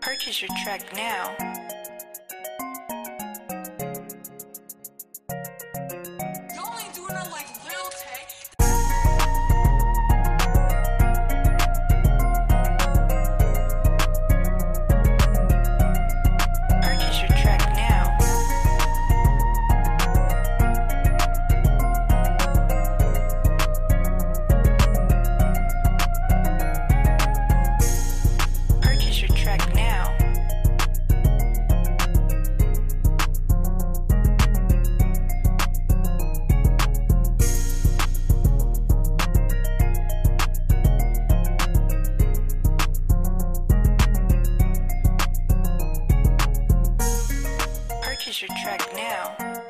Purchase your track now. Purchase your track now.